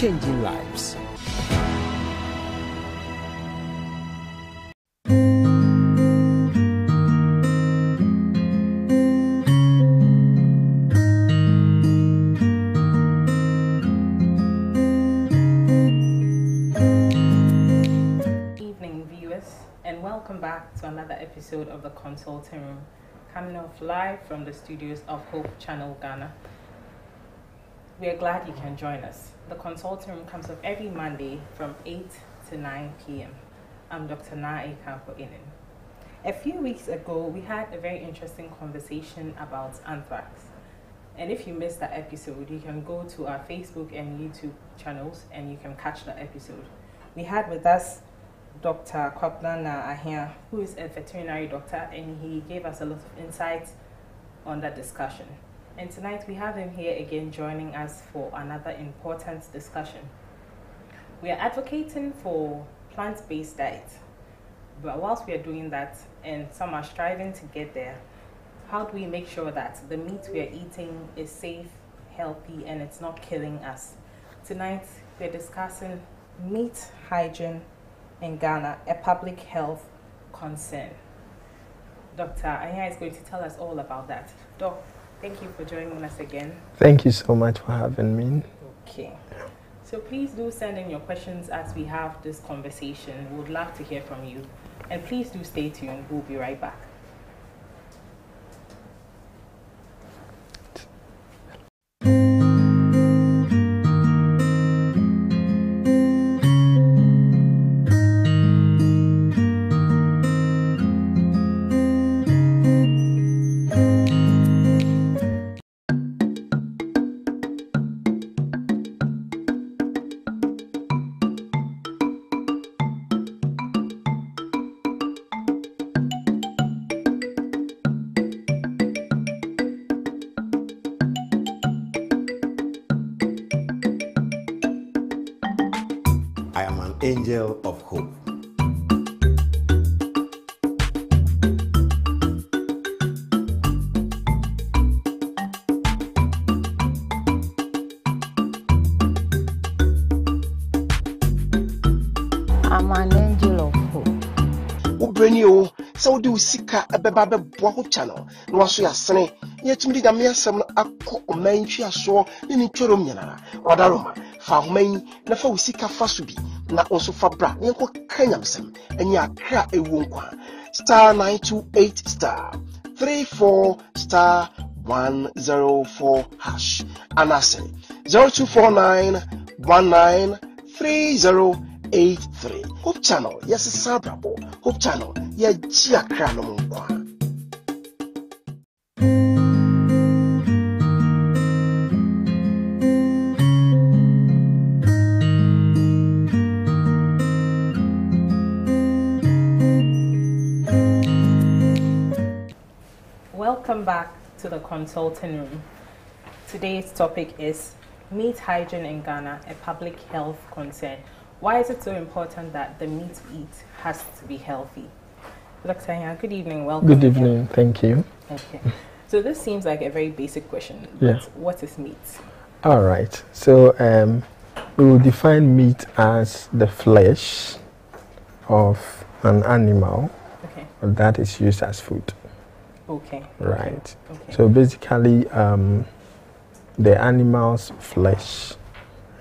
Changing lives. evening, viewers, and welcome back to another episode of the Consulting Room, coming off live from the studios of Hope Channel Ghana. We are glad you can join us. The Consulting Room comes up every Monday from 8 to 9 p.m. I'm Dr. Nae Campo Inen. A few weeks ago, we had a very interesting conversation about anthrax. And if you missed that episode, you can go to our Facebook and YouTube channels and you can catch that episode. We had with us Dr. Kwaplana Ahia, who is a veterinary doctor, and he gave us a lot of insights on that discussion. And tonight we have him here again joining us for another important discussion. We are advocating for plant based diet, but whilst we are doing that, and some are striving to get there, how do we make sure that the meat we are eating is safe, healthy, and it's not killing us? Tonight we're discussing meat hygiene in Ghana, a public health concern. Dr. Anya is going to tell us all about that. Doc, thank you for joining us again. Thank you so much for having me. Okay. So please do send in your questions as we have this conversation. We would love to hear from you. And please do stay tuned. We'll be right back. Angel of hope. I'm an angel of hope. o sɛ wode wo sika bɛba bɛboa ho channel na waso yɛ asene na yɛtumi de nyame asɛm no akɔ ɔman ntwiasoɔ ne ne ntwarom nyinara ɔdaroma fa ahoma yi na fa wo sika fa so bi na nso fa bra na yɛnkɔka nyamesɛm ɛnyɛ akra ɛwuo nkwa. Star 928 star 34 star 104 hash. Anaasɛ 0249 19 3083 hope channel yɛsesa abrabɔ hope channel yɛgye akra nom nkwa back to the consulting room. Today's topic is meat hygiene in Ghana, a public health concern. Why is it so important that the meat we eat has to be healthy? Dr. Anya, good evening. Welcome. Good again. evening. Thank you. Okay. So this seems like a very basic question. Yeah. What is meat? All right. So um, we will define meat as the flesh of an animal Okay. that is used as food. Okay. Right. Okay. So basically, um, the animal's flesh,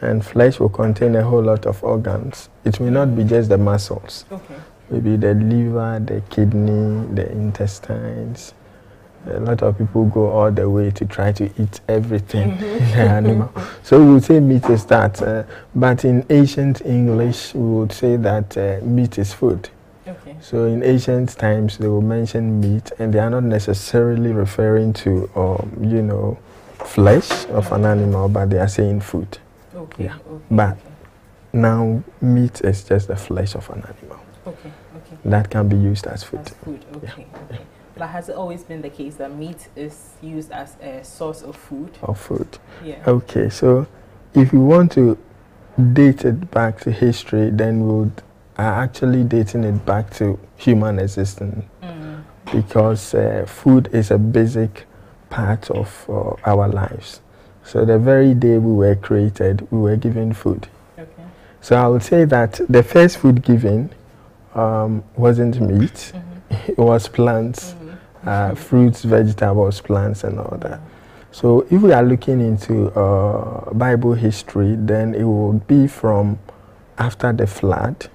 and flesh will contain a whole lot of organs. It may not be just the muscles. okay. maybe the liver, the kidney, the intestines. A lot of people go all the way to try to eat everything in the animal. So we would say meat is that, uh, but in ancient English, we would say that uh, meat is food. Okay. So in ancient times, they will mention meat, and they are not necessarily referring to, um, you know, flesh of an animal, but they are saying food. Okay. Yeah. Okay. But- okay. Now, meat is just the flesh of an animal Okay. Okay. that can be used as food. As food. Okay. Okay. But has it always been the case that meat is used as a source of food? Or food. Yeah. Okay, so if you want to date it back to history, then we would are actually dating it back to human existence Mm. because uh, food is a basic part of uh, our lives. So the very day we were created, we were given food. Okay. So I would say that the first food given um, wasn't meat, Mm-hmm. it was plants, uh, fruits, vegetables, plants, and all that. So if we are looking into uh, Bible history, then it would be from after the flood.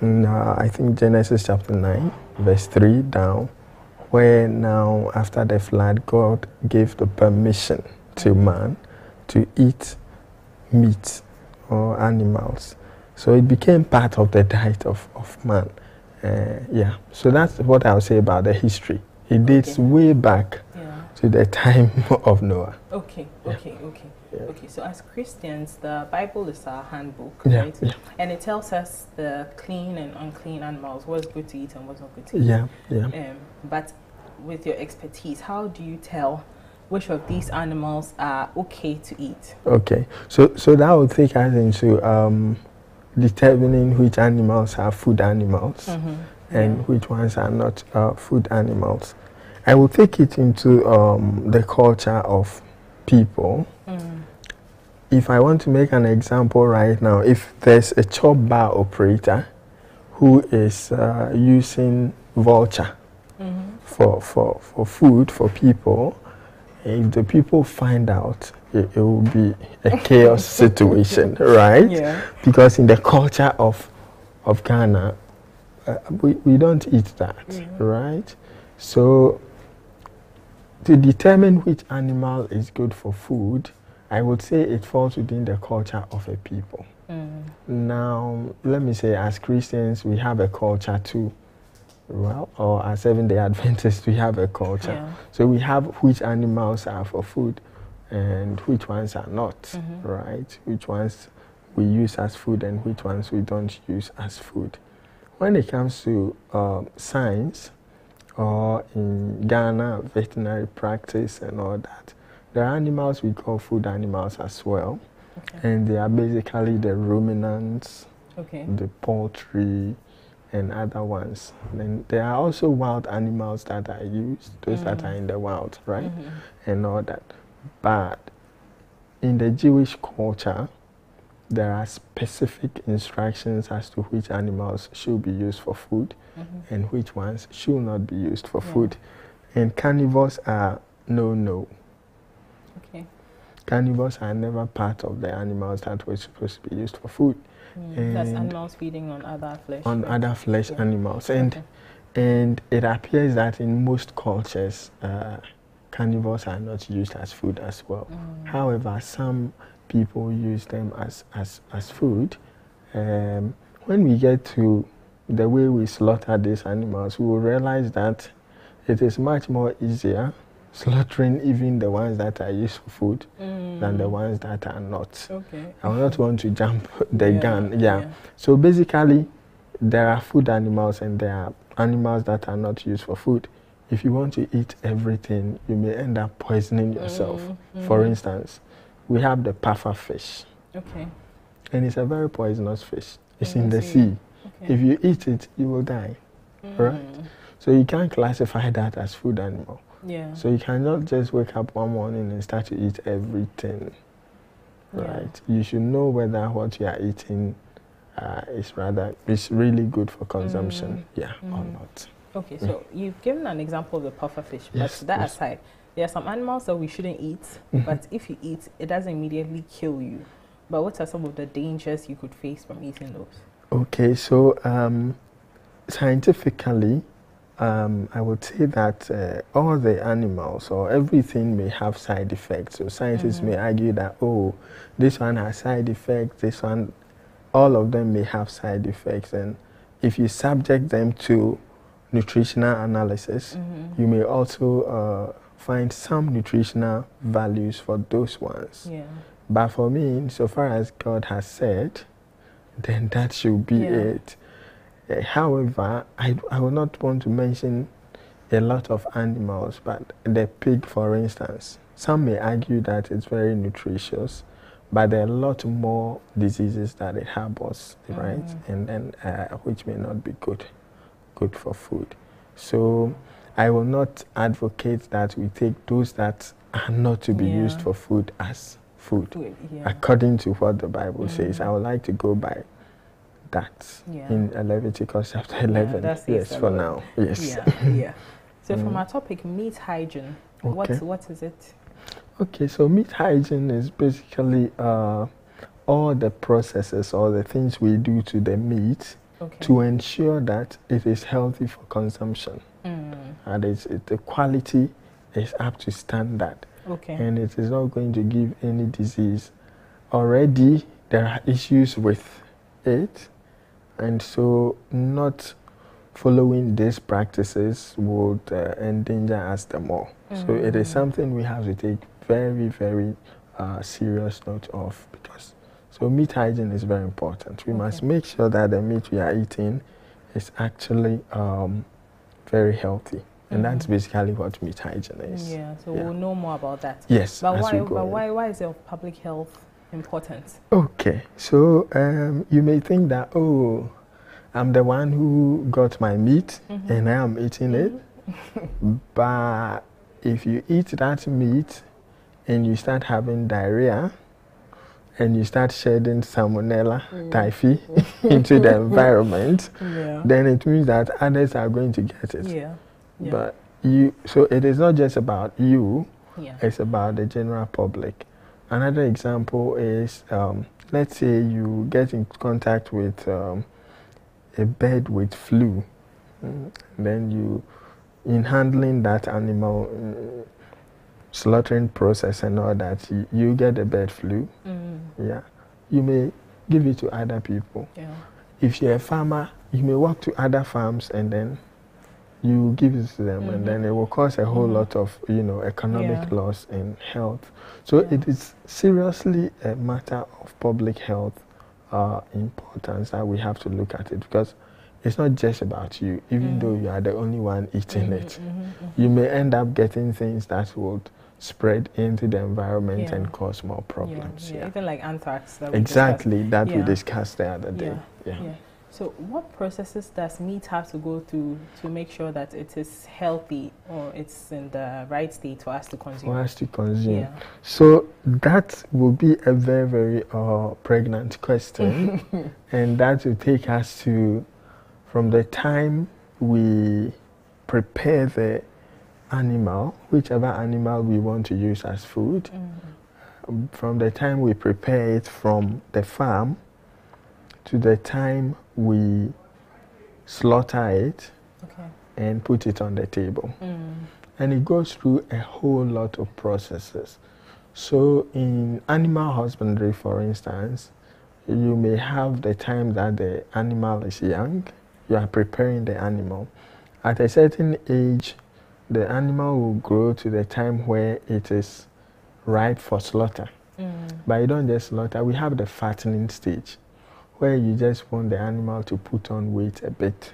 Uh, I think Genesis chapter 9, verse 3 down, where now after the flood, God gave the permission to man to eat meat or animals. So it became part of the diet of, of man. Uh, yeah, so that's what I'll say about the history. It dates Okay. way back Yeah. To the time of Noah. Okay, Yeah. okay, okay. Yeah. Okay, so as Christians, the Bible is our handbook, Yeah, right? yeah. And it tells us the clean and unclean animals, what's good to eat and what's not good to eat. Yeah, yeah. Um, but with your expertise, how do you tell which of these animals are okay to eat? Okay, so so that would take us into um, determining which animals are food animals and Yeah. which ones are not uh, food animals. I will take it into um, the culture of people. Mm. If I want to make an example right now, if there's a chop bar operator who is uh, using vulture Mhm. for, for, for food for people, if the people find out, it, it will be a chaos situation, right? Yeah. Because in the culture of, of Ghana, uh, we, we don't eat that, right? So, to determine which animal is good for food, I would say it falls within the culture of a people. Mm. Now, let me say, as Christians, we have a culture too. Well, or as Seventh day Adventists, we have a culture. Yeah. So we have which animals are for food and which ones are not, Mhm. right? Which ones we use as food and which ones we don't use as food. When it comes to um, science, or in Ghana, veterinary practice and all that, there are animals we call food animals as well. Okay. And they are basically the ruminants, Okay. the poultry, and other ones. Then there are also wild animals that are used, those that are in the wild, right? Mhm. And all that. But in the Jewish culture, there are specific instructions as to which animals should be used for food Mhm. and which ones should not be used for Yeah. food. And carnivores are no, no. Okay. Carnivores are never part of the animals that were supposed to be used for food. Mm. That's animals feeding on other flesh. on right? other flesh Yeah. animals. And Okay. and it appears that in most cultures, uh, carnivores are not used as food as well. Mm. However, some people use them as as as food. Um, when we get to the way we slaughter these animals, we will realize that it is much more easier slaughtering even the ones that are used for food than the Mm. ones that are not. Okay. I will not want to jump the Yeah, gun. yeah. So basically, there are food animals and there are animals that are not used for food. If you want to eat everything, you may end up poisoning yourself. Mm, For mm. instance, we have the puffer fish, Okay. and it's a very poisonous fish. It's In in the sea. sea. Okay. If you eat it, you will die. right. Mm. So you can't classify that as food animal. Yeah. So you cannot just wake up one morning and start to eat everything. Yeah. Right. You should know whether what you are eating uh, is rather is really good for consumption, yeah, or Mm. not. Okay, so you've given an example of the puffer fish, but Yes, that yes. aside, there are some animals that we shouldn't eat, Mhm. but if you eat, it doesn't immediately kill you. But what are some of the dangers you could face from eating those? Okay, so um, scientifically, um, I would say that uh, all the animals or everything may have side effects. So scientists Mhm. may argue that oh, this one has side effects. This one, all of them may have side effects, and if you subject them to nutritional analysis, Mm-hmm. you may also uh, find some nutritional values for those ones. Yeah. But for me, so far as God has said, then that should be Yeah. it. Uh, however, I, I will not want to mention a lot of animals, but the pig, for instance, some may argue that it's very nutritious, but there are a lot more diseases that it harbors, right? Mhm. And then uh, which may not be good, good for food. So I will not advocate that we take those that are not to be Yeah. used for food as food. Food, yeah. According to what the Bible says, Mm. I would like to go by that Yeah. in Leviticus chapter 11. that says yes, for now. Yes. Yeah, yeah. So from Mm. our topic, meat hygiene. What Okay. what is it? Okay, so meat hygiene is basically uh, all the processes or the things we do to the meat Okay. to ensure that it is healthy for consumption Mm, and it's, it, the quality is up to standard okay. and it is not going to give any disease. Already there are issues with it, and so not following these practices would uh, endanger us the more. So it is Mm. something we have to take very, very uh, serious note of because so meat hygiene is very important. We must make sure that the meat we are eating is actually um, very healthy, and that's Mhm. basically what meat hygiene is. Yeah. So Yeah. we'll know more about that. Yes, But why? But why? Why is it of public health importance? Okay, so um, you may think that oh, I'm the one who got my meat Mhm. and I am eating it, but if you eat that meat and you start having diarrhea and you start shedding salmonella typhi into the environment, Yeah. then it means that others are going to get it. Yeah. Yeah. But you, so it is not just about you, yeah. it's about the general public. Another example is um, let's say you get in contact with um, a bird with flu, Mm, then you, in handling that animal, mm, slaughtering process and all that, you, you get the bird flu. Mm, Yeah, you may give it to other people. yeah. If you're a farmer, you may walk to other farms and then you give it to them, and then it will cause a whole Mhm. lot of you know economic Yeah. loss in health. So Yeah. it is seriously a matter of public health uh, importance that we have to look at it because it's not just about you. Even Mm. though you are the only one eating Mhm, it, mhm, mhm. you may end up getting things that would spread into the environment Yeah. and cause more problems. Yeah, yeah. Even like anthrax. That we. Exactly, that we discussed the other day. Yeah, yeah. So, what processes does meat have to go through to make sure that it is healthy or it's in the right state for us to consume? for us to consume. Yeah. So that will be a very, very uh, pregnant question, and that will take us to from the time we prepare the animal, whichever animal we want to use as food, Mm, from the time we prepare it from the farm to the time we slaughter it okay. and put it on the table Mm, and it goes through a whole lot of processes. So, in animal husbandry, for instance, you may have the time that the animal is young, you are preparing the animal. At a certain age, the animal will grow to the time where it is ripe for slaughter. mm, But you don't just slaughter, we have the fattening stage where you just want the animal to put on weight a bit.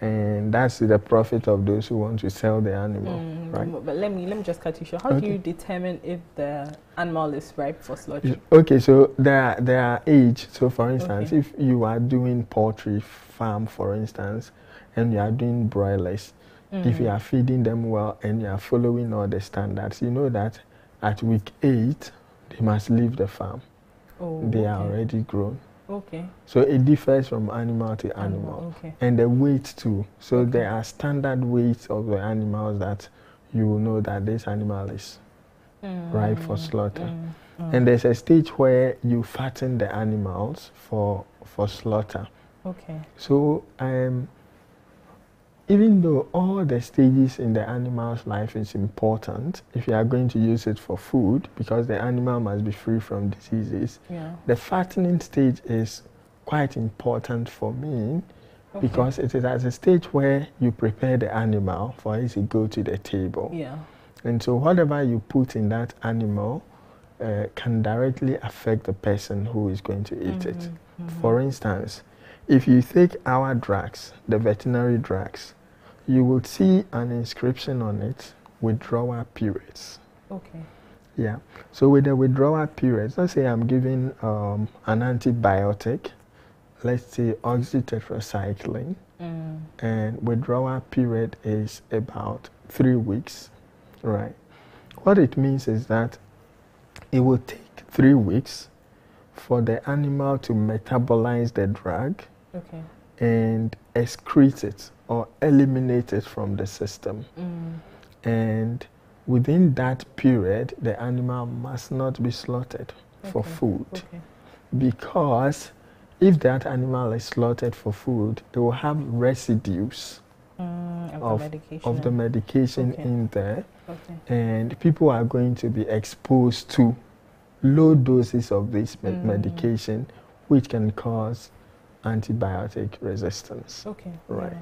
And that's the profit of those who want to sell the animal, mm. right? But let me let me just cut you short. How do you determine if the animal is ripe for slaughter? Okay, so there are, there are age. So, for instance, Okay. if you are doing poultry farm, for instance, and you are doing broilers, if you Mm. are feeding them well and you are following all the standards, you know that at week eight they must leave the farm. oh, They are already grown. Okay. So it differs from animal to animal. Okay. And the weight too. So Okay. there are standard weights of the animals that you will know that this animal is ripe for Mm, slaughter. mm, mm. And there's a stage where you fatten the animals for for slaughter. okay. So um, even though all the stages in the animal's life is important, if you are going to use it for food, because the animal must be free from diseases, Yeah. the fattening stage is quite important for me Okay. because it is at a stage where you prepare the animal for it to go to the table. Yeah. And so, whatever you put in that animal uh, can directly affect the person who is going to eat it. Mhm, mhm. For instance, if you take our drugs, the veterinary drugs, you will see an inscription on it withdrawal periods. Okay. Yeah. So, with the withdrawal periods, let's say I'm giving um, an antibiotic, let's say oxytetracycline, Mm. and withdrawal period is about three weeks, right? What it means is that it will take three weeks for the animal to metabolize the drug Okay. and excrete it or eliminate it from the system. Mm. And within that period, the animal must not be slaughtered for food. Okay. Because if that animal is slaughtered for food, it will have residues Mm, of, Of- the medication. of the medication Okay. in there, Okay. and people are going to be exposed to low doses of this me- Mm. medication, which can cause antibiotic resistance. Okay. Right.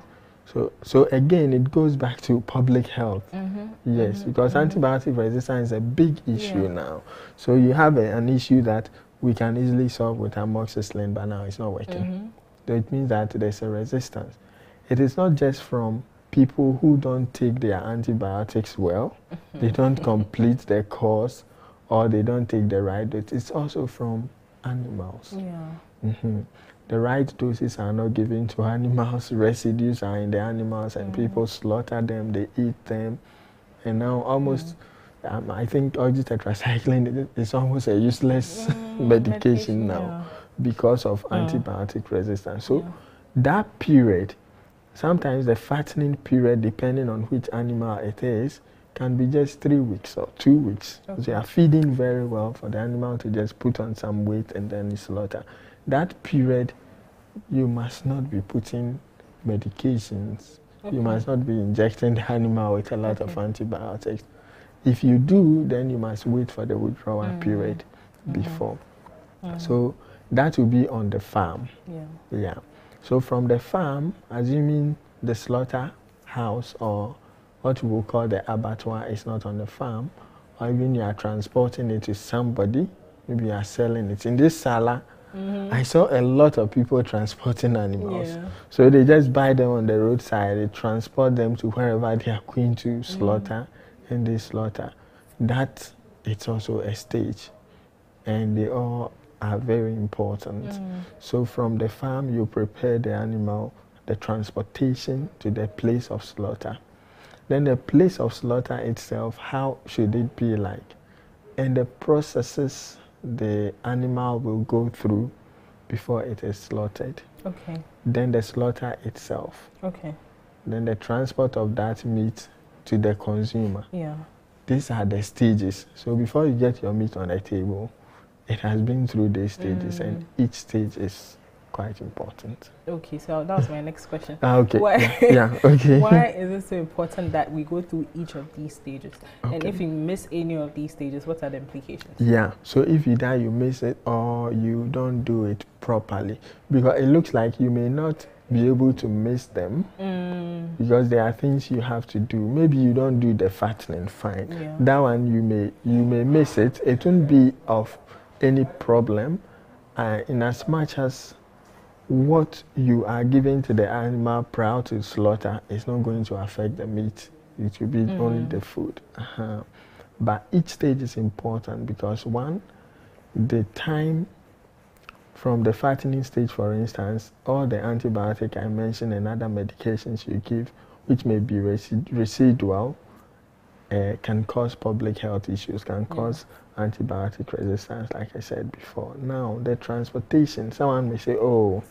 So, so again, it goes back to public health. Mm-hmm. Yes, because antibiotic resistance is a big issue Yeah. now. So you have a, an issue that we can easily solve with amoxicillin, but now it's not working. Mm-hmm. So it means that there's a resistance. It is not just from people who don't take their antibiotics well, they don't complete their course, or they don't take the right dose. It's also from animals. Yeah. hmm The right doses are not given to animals, residues are in the animals, and Mm. people slaughter them, they eat them. And now, almost, um, I think oxytetracycline is almost a useless Mm, medication now yeah. because of Mm. antibiotic resistance. So, that period, sometimes the fattening period, depending on which animal it is, can be just three weeks or two weeks. Okay. They are feeding very well for the animal to just put on some weight and then slaughter. That period, you must not be putting medications. Okay. You must not be injecting the animal with a lot of antibiotics. If you do, then you must wait for the withdrawal Mhm. period Mhm. before. Mhm. So that will be on the farm. Yeah. Yeah. So from the farm, assuming the slaughter house or what we will call the abattoir is not on the farm, or even you are transporting it to somebody, maybe you are selling it. In this Salah, Mm-hmm. I saw a lot of people transporting animals. Yeah. So they just buy them on the roadside, they transport them to wherever they are going to slaughter, and they slaughter. That it's also a stage, and they all are very important. Mm. So from the farm, you prepare the animal, the transportation to the place of slaughter. Then the place of slaughter itself, how should it be like? And the processes the animal will go through before it is slaughtered. Okay. Then the slaughter itself. Okay. Then the transport of that meat to the consumer. Yeah. These are the stages. So before you get your meat on the table, it has been through these stages, and mm. each stage is quite important. Okay. So that was my next question. Ah, okay. Why? Yeah, okay. Why is it so important that we go through each of these stages? And if you miss any of these stages, what are the implications? Yeah. So if you die, you miss it, or you don't do it properly, because it looks like you may not be able to miss them Mm, because there are things you have to do. Maybe you don't do the fattening, fine. Yeah. That one you may you may miss it. It won't be of any problem, uh, in as much as what you are giving to the animal prior to slaughter is not going to affect the meat. It will be only Mhm. the food. Uh-huh. But each stage is important because one, the time from the fattening stage, for instance, all the antibiotic I mentioned and other medications you give, which may be resi- residual, uh, can cause public health issues, can Yeah. cause antibiotic resistance, like I said before. Now, the transportation, someone may say, oh,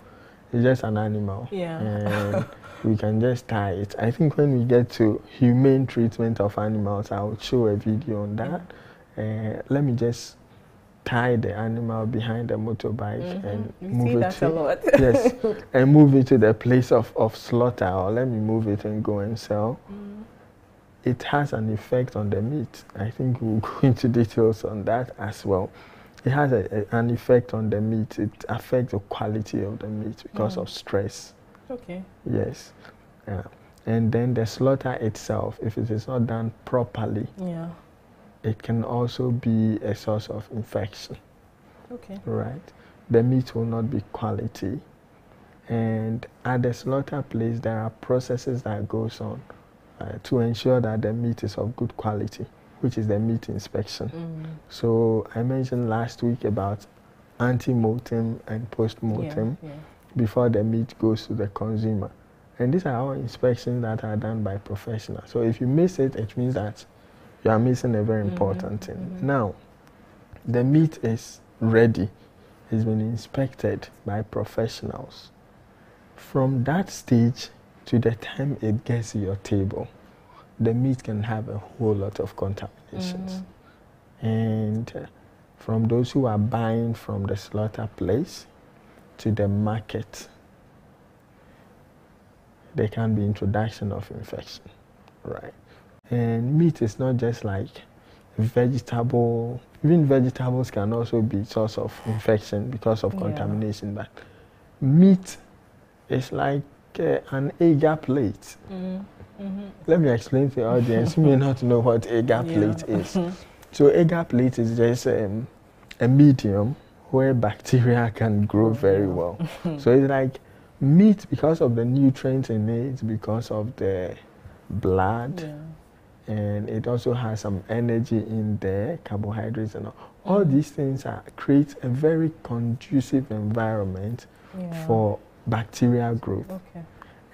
it's just an animal. Yeah. And we can just tie it. I think when we get to humane treatment of animals, I will show a video on that. Uh, let me just tie the animal behind the motorbike Mhm. and We move it to yes, and move it to the place of, of slaughter, or let me move it and go and sell. Mm, It has an effect on the meat. I think we'll go into details on that as well. It has a, a- an effect on the meat. It affects the quality of the meat because Mm. of stress. okay. Yes. Yeah. And then the slaughter itself, if it is not done properly, Yeah. it can also be a source of infection. Okay. right? The meat will not be quality. And at the slaughter place, there are processes that goes on uh, to ensure that the meat is of good quality, which is the meat inspection. Mm, So I mentioned last week about ante-mortem and post-mortem yeah. Yeah. before the meat goes to the consumer. And these are all inspections that are done by professionals. So if you miss it, it means that You are missing a very important thing. Now, the meat is ready. It's been inspected by professionals. From that stage to the time it gets to your table, the meat can have a whole lot of contaminations. And uh, from those who are buying from the slaughter place to the market, there can be introduction of infection, right? And meat is not just like vegetable. Even vegetables can also be source of infection because of Yeah. contamination. But meat is like uh, an agar plate. Let me explain to the audience. you may not know what agar Yeah. plate is. So agar plate is just um, a medium where bacteria can grow very well. so it's like meat because of the nutrients in it, because of the blood, Yeah. and it also has some energy in there, carbohydrates and all. All Mm. these things are, create a very conducive environment Yeah. for bacterial growth. Okay.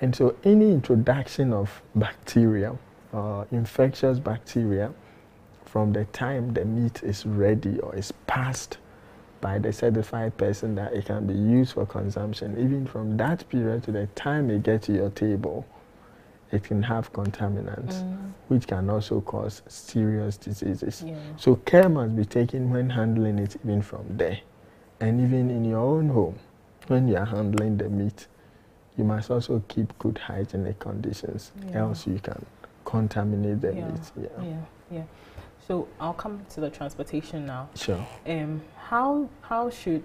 And so any introduction of bacteria or infectious bacteria from the time the meat is ready or is passed by the certified person that it can be used for consumption, even from that period to the time it gets to your table, it can have contaminants, mm. which can also cause serious diseases. Yeah. So care must be taken when handling it even from there. And even in your own home, when you are handling the meat, you must also keep good hygienic conditions, Yeah. else you can contaminate the Yeah. meat. Yeah. Yeah. Yeah. So I'll come to the transportation now. Sure. Um, how how should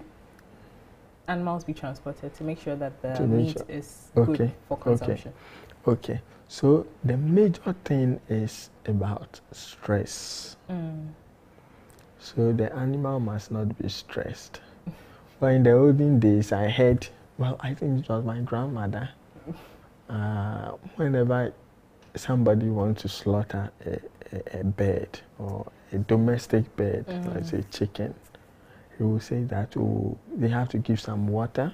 animals be transported to make sure that the meat sure- is Okay, good for okay. consumption? Okay. So the major thing is about stress. Mm. So the animal must not be stressed. But in the olden days, I heard, well, I think it was my grandmother. Uh, whenever somebody wants to slaughter a, a, a bird or a domestic bird, like say chicken, he will say that oh, they have to give some water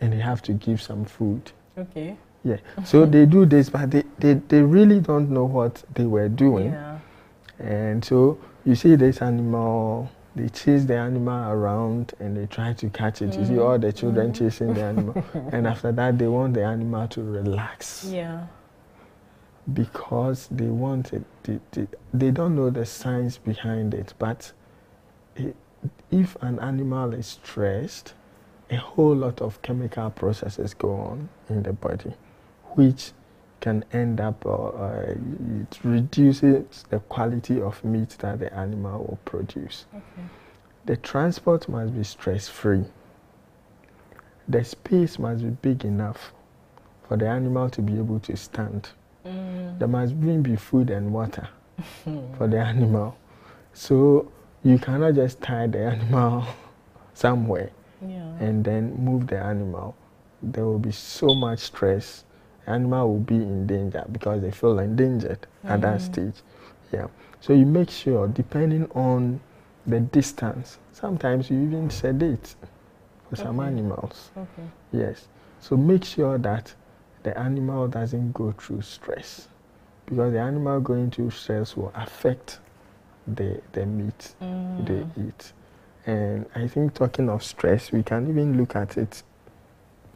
and they have to give some food. Okay. Yeah. So they do this, but they, they, they really don't know what they were doing. Yeah. And so you see this animal, they chase the animal around and they try to catch it. You see all the children mm. chasing the animal. and after that, they want the animal to relax Yeah. because they want it. They, they, they don't know the science behind it. But i if an animal is stressed, a whole lot of chemical processes go on in the body, which can end up, uh, uh, it reduces the quality of meat that the animal will produce. Okay. The transport must be stress free. The space must be big enough for the animal to be able to stand. Mm. There must even be food and water for the animal. So you cannot just tie the animal somewhere Yeah. and then move the animal. There will be so much stress. Animal will be in danger because they feel endangered at that stage. Yeah. So you make sure, depending on the distance, sometimes you even sedate for some Okay. animals. Okay. Yes. So make sure that the animal doesn't go through stress because the animal going through stress will affect the, the meat Mm. they eat. And I think talking of stress, we can even look at it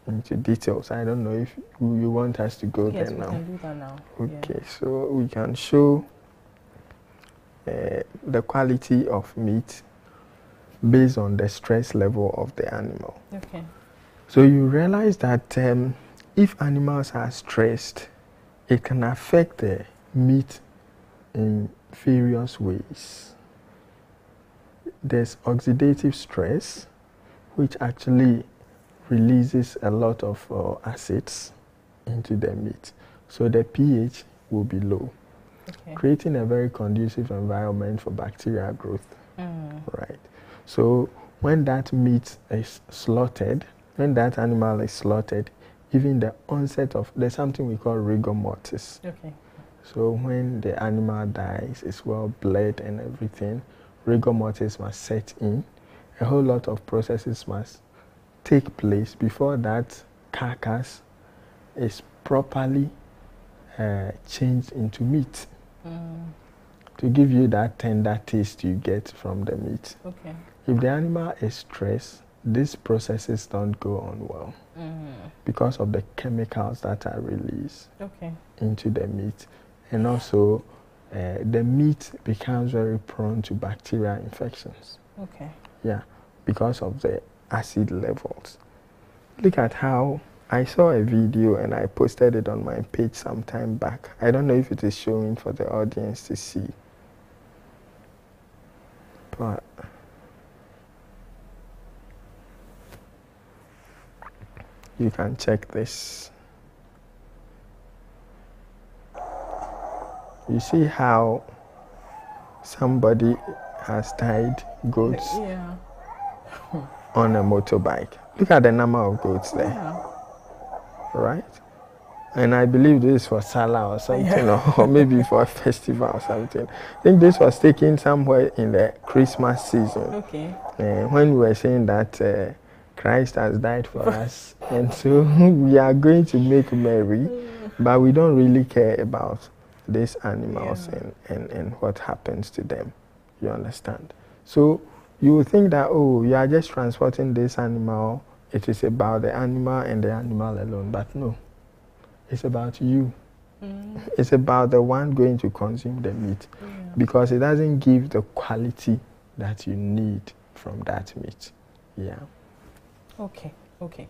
into details. I don't know if you want us to go Yes, there we now. can do that now. Okay, so we can show uh, the quality of meat based on the stress level of the animal. Okay. So you realize that um, if animals are stressed, it can affect the meat in various ways. There's oxidative stress, which actually releases a lot of uh, acids into the meat. So the pH will be low, Okay. creating a very conducive environment for bacterial growth Mm. right? So when that meat is slaughtered, when that animal is slaughtered, even the onset of there's something we call rigor mortis. Okay. So when the animal dies, it's well bled and everything, rigor mortis must set in. A whole lot of processes must take place before that carcass is properly uh, changed into meat. Mm. to give you that tender taste you get from the meat. Okay. If the animal is stressed, these processes don't go on well Mm. because of the chemicals that are released Okay. into the meat. And also, uh, the meat becomes very prone to bacterial infections. Okay. Yeah, because of the acid levels. Look at how I saw a video and I posted it on my page some time back. I don't know if it is showing for the audience to see. But you can check this. You see how somebody has tied goats Yeah. on a motorbike. Look at the number of goats there, Yeah. right? And I believe this was Salah or something, or, or maybe for a festival or something. I think this was taken somewhere in the Christmas season. Okay. Uh, when we were saying that uh, Christ has died for us, and so we are going to make merry, but we don't really care about these animals Yeah. and, and, and what happens to them. You understand? So you will think that, oh, you are just transporting this animal, it is about the animal and the animal alone, but no, it's about you. Mm. It's about the one going to consume the meat Yeah. because it doesn't give the quality that you need from that meat. Yeah. Okay. Okay.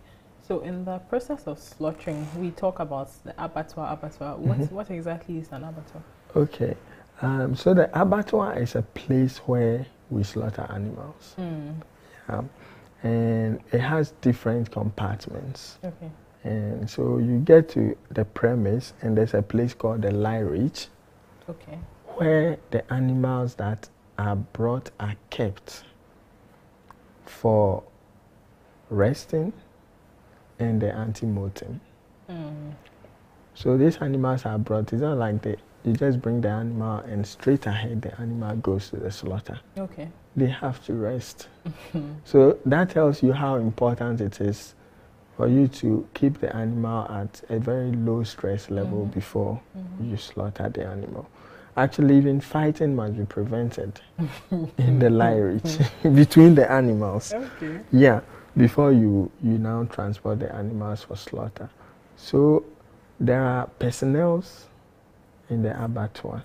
So in the process of slaughtering, we talk about the abattoir. Abattoir. What Mhm. what exactly is an abattoir? Okay. Um, so the abattoir is a place where we slaughter animals. Mm. Um, and it has different compartments. Okay. And so you get to the premise, and there's a place called the lair Okay. where the animals that are brought are kept for resting and the ante-mortem. Mm. So these animals are brought. It's not like they, you just bring the animal and straight ahead the animal goes to the slaughter. Okay. They have to rest. so that tells you how important it is for you to keep the animal at a very low stress level Mhm. before Mhm. you slaughter the animal. Actually, even fighting must be prevented in the lair between the animals. Okay. Yeah, before you you now transport the animals for slaughter. So there are personnel in the abattoir.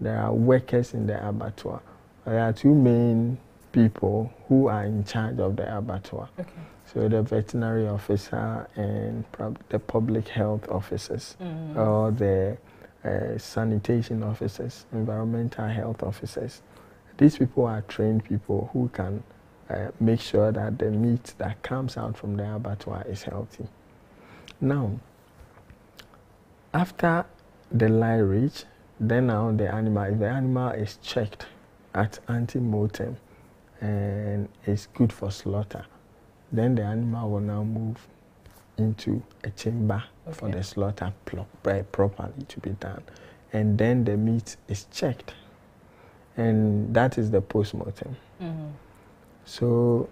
There are workers in the abattoir. There are two main people who are in charge of the abattoir. Okay. So the veterinary officer and prob- the public health officers Mm. or the uh, sanitation officers, environmental health officers. These people are trained people who can uh, make sure that the meat that comes out from the abattoir is healthy. Now, after the lairage, then now the animal, if the animal is checked at ante-mortem and is good for slaughter, then the animal will now move into a chamber for the slaughter plo- properly to be done. And then the meat is checked. And that is the post-mortem. Mm. So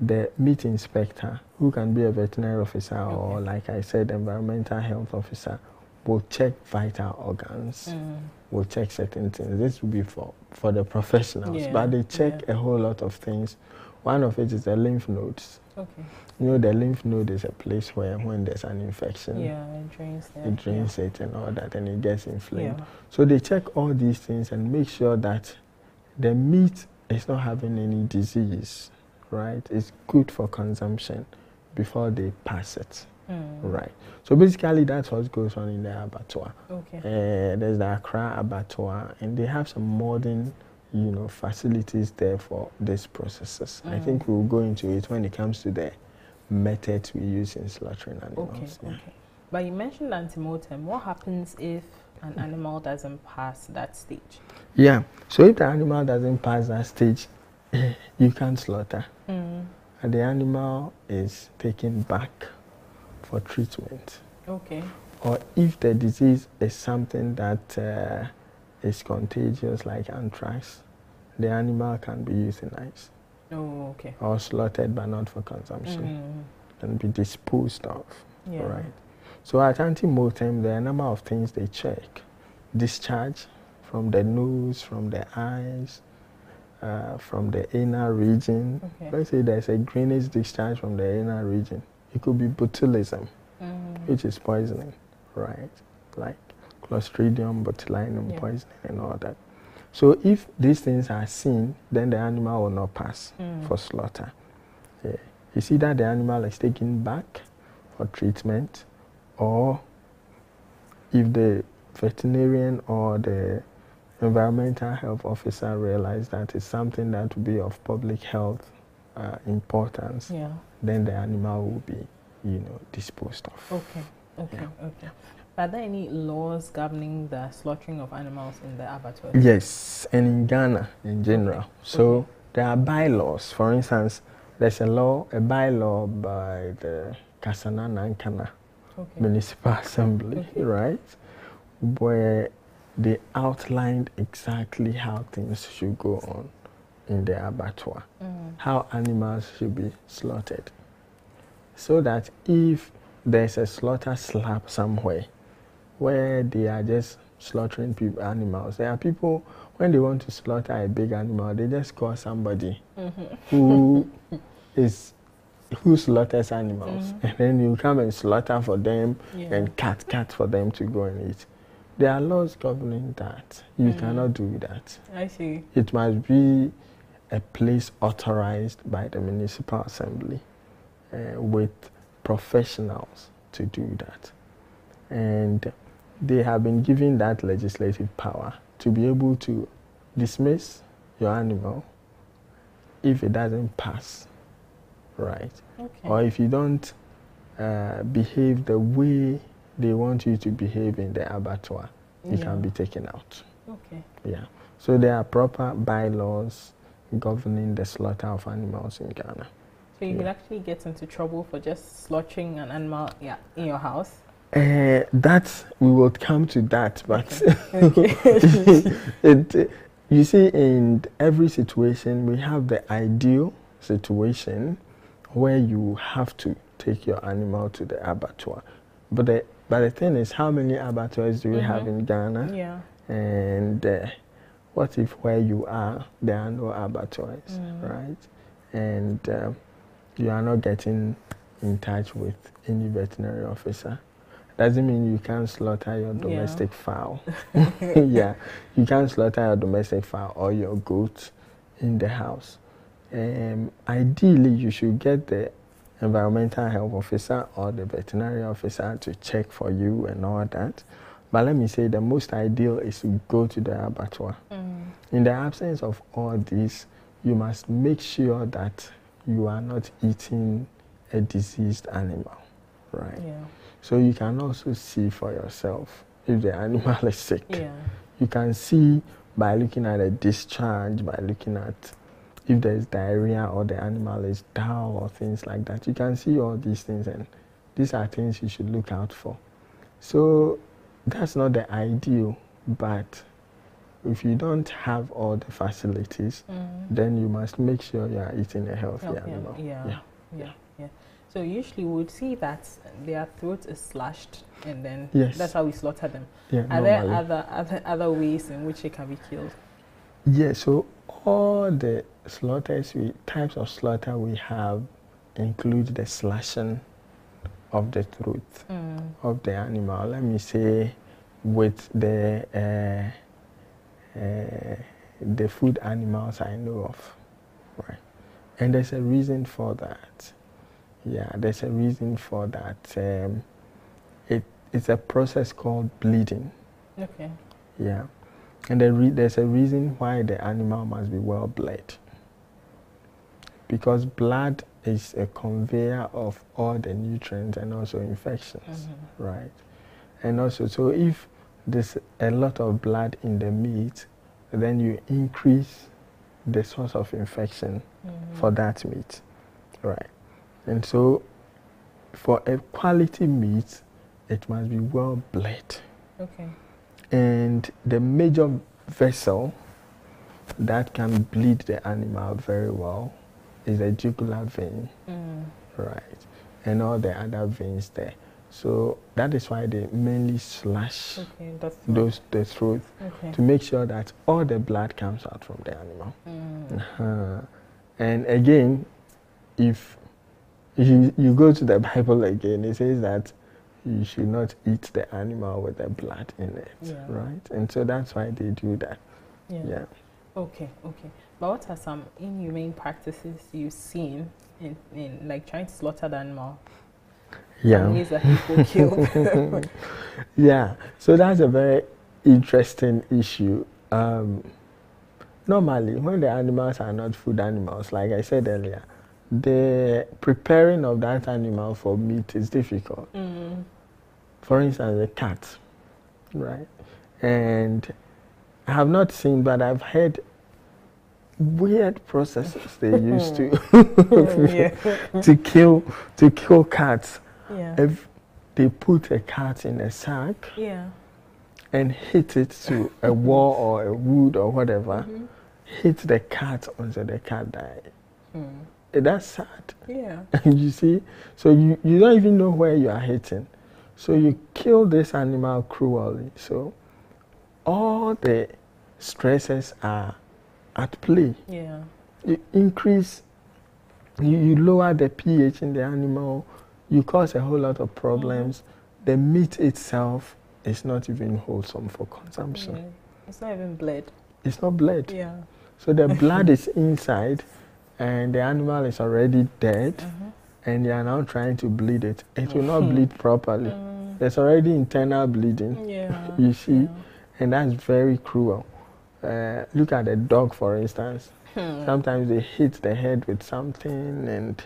the meat inspector, who can be a veterinary officer or, like I said, environmental health officer, will check vital organs, Mm. will check certain things. This will be for, for the professionals, Yeah, but they check yeah. a whole lot of things. One of it is the lymph nodes. Okay. You know, the lymph node is a place where when there's an infection, Yeah, it drains there. it drains it and all that, and it gets inflamed. Yeah. So they check all these things and make sure that the meat is not having any disease, right? It's good for consumption before they pass it, Mm. right? So basically, that's what goes on in the abattoir. Okay. Uh, there's the Accra abattoir, and they have some modern, you know, facilities there for these processes. I Mm. think we'll go into it when it comes to the methods we use in slaughtering animals. Okay, yeah. okay. But you mentioned antemortem. What happens if an animal doesn't pass that stage? Yeah. So if the animal doesn't pass that stage, you can't slaughter. Mm. And the animal is taken back for treatment. Okay. Or if the disease is something that uh, is contagious, like anthrax, the animal can be euthanized Oh, okay. or slaughtered, but not for consumption, Mm. and be disposed of. Yeah. Right. So at antemortem, there are a number of things they check: discharge from the nose, from the eyes, uh, from the anal region. Okay. Let's say there's a greenish discharge from the anal region. It could be botulism, Mm. which is poisoning, right? Like Clostridium botulinum Yeah. poisoning and all that. So if these things are seen, then the animal will not pass Mm. for slaughter. Yeah. You see that the animal is taken back for treatment, or if the veterinarian or the environmental health officer realize that it's something that will be of public health uh, importance, Yeah. Then the animal will be, you know, disposed of. Okay. Okay. Yeah. Okay. Are there any laws governing the slaughtering of animals in the abattoirs? Yes, and in Ghana in general. So Okay. there are bylaws. For instance, there's a law, a bylaw by the Kassena Nankana Okay. Municipal Assembly, Okay. right, where they outlined exactly how things should go on in the abattoir, Mm. how animals should be slaughtered, so that if there's a slaughter slab somewhere where they are just slaughtering people, animals, there are people when they want to slaughter a big animal, they just call somebody Mhm. who is who slaughters animals, Mhm. and then you come and slaughter for them Yeah. and cut cut for them to go and eat. There are laws governing that. You Mhm. cannot do that. I see. It must be a place authorized by the municipal assembly uh, with professionals to do that. And they have been given that legislative power to be able to dismiss your animal if it doesn't pass, right? Okay. Or if you don't uh, behave the way they want you to behave in the abattoir, Yeah. can be taken out. Okay. Yeah. So there are proper bylaws governing the slaughter of animals in Ghana. So you could actually get into trouble for just slaughtering an animal yeah, in your house. Uh, that we will come to that, but Okay. it, you see, in every situation, we have the ideal situation where you have to take your animal to the abattoir. But the, but the thing is, how many abattoirs do we have Mhm. in Ghana? yeah. And uh, what if where you are, there are no abattoirs, Mm. right? And um, you are not getting in touch with any veterinary officer. Doesn't mean you can't slaughter your Yeah. domestic fowl. yeah, you can't slaughter your domestic fowl or your goat in the house. Um, ideally, you should get the environmental health officer or the veterinary officer to check for you and all that. But let me say the most ideal is to go to the abattoir. Mm. In the absence of all this, you must make sure that you are not eating a diseased animal, right? Yeah. So you can also see for yourself if the animal is sick. Yeah. You can see by looking at a discharge, by looking at if there's diarrhea or the animal is dull or things like that. You can see all these things, and these are things you should look out for. So that's not the ideal, but if you don't have all the facilities, Mm. then you must make sure you are eating a healthy Healthy animal. yeah. yeah. Yeah. Yeah. So usually we would see that their throat is slashed and then Yes. that's how we slaughter them. Yeah, Are there normally. other, other other ways in which it can be killed? Yeah, so all the slaughters we types of slaughter we have include the slashing of the truth Mm. of the animal. Let me say with the uh, uh, the food animals I know of, right? And there's a reason for that. Yeah, there's a reason for that. Um, it it's a process called bleeding. Okay. Yeah. And the re- there's a reason why the animal must be well bled. Because blood is a conveyor of all the nutrients and also infections, Mhm. right? And also, so if there's a lot of blood in the meat, then you increase the source of infection Mhm. for that meat, right? And so, for a quality meat, it must be well bled. Okay. And the major vessel that can bleed the animal very well is the jugular vein, Mm. right? And all the other veins there. So that is why they mainly slash Okay, those the throat okay. to make sure that all the blood comes out from the animal. Mm. Uh-huh. And again, if you, you go to the Bible again, it says that you should not eat the animal with the blood in it, Yeah. right? And so that's why they do that. Yeah. Yeah. Okay, okay. But what are some inhumane practices you've seen in, in like trying to slaughter the animal? Yeah. Families that people killed. Yeah, so that's a very interesting issue. Um, normally, when the animals are not food animals, like I said earlier, the preparing of that animal for meat is difficult. mm. For instance, a cat, right? And I have not seen, but I've heard weird processes they used to to kill to kill cats. Yeah. If they put a cat in a sack Yeah. and hit it to a wall or a wood or whatever, Mhm. hit the cat until the cat died. Mm. Eh, That's sad. Yeah. you see? So you, you don't even know where you are hitting. So you kill this animal cruelly. So all the stresses are at play. Yeah. You increase, you, you lower the pH in the animal, you cause a whole lot of problems. The meat itself is not even wholesome for consumption. Yeah. It's not even bled. It's not blood. Yeah. So the blood is inside and the animal is already dead Mhm. and you are now trying to bleed it. It will not Mhm. bleed properly. Mm. There's already internal bleeding Yeah. You see? Yeah. and that's very cruel. Uh, look at a dog, for instance. Hmm. Sometimes they hit the head with something and